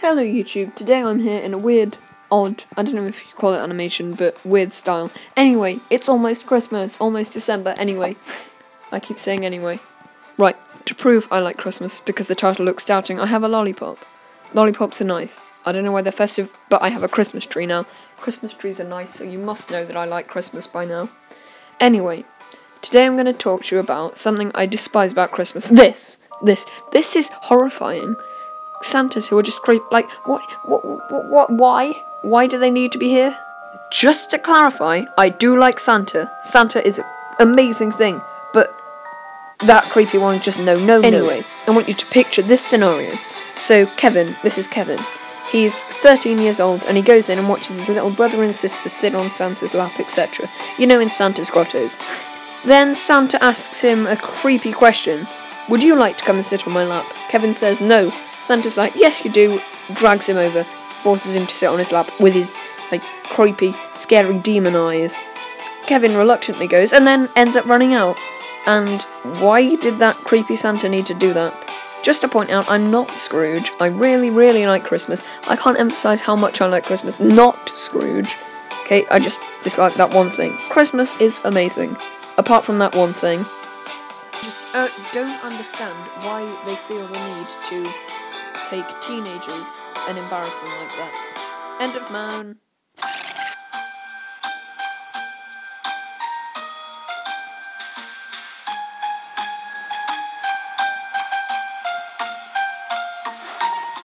Hello YouTube, today I'm here in a weird, odd, I don't know if you call it animation, but weird style. Anyway, it's almost Christmas, almost December, anyway. I keep saying anyway. Right, to prove I like Christmas, because the title looks doubting, I have a lollipop. Lollipops are nice. I don't know why they're festive, but I have a Christmas tree now. Christmas trees are nice, so you must know that I like Christmas by now. Anyway, today I'm going to talk to you about something I despise about Christmas. This! This. This is horrifying. Santas who are just creep. Like, what, what, what, what, why? Why do they need to be here? Just to clarify, I do like Santa. Santa is an amazing thing, but that creepy one is just no, no, anyway, I want you to picture this scenario. So, Kevin, this is Kevin. He's 13 years old and he goes in and watches his little brother and sister sit on Santa's lap, etc. You know, in Santa's grottos. Then Santa asks him a creepy question Would you like to come and sit on my lap? Kevin says no, Santa's like, yes, you do, drags him over, forces him to sit on his lap with his, like, creepy, scary demon eyes. Kevin reluctantly goes and then ends up running out. And why did that creepy Santa need to do that? Just to point out, I'm not Scrooge. I really, really like Christmas. I can't emphasize how much I like Christmas. Not Scrooge. Okay, I just dislike that one thing. Christmas is amazing. Apart from that one thing. Just uh, don't understand why they feel the need to take teenagers and embarrass them like that. End of moan.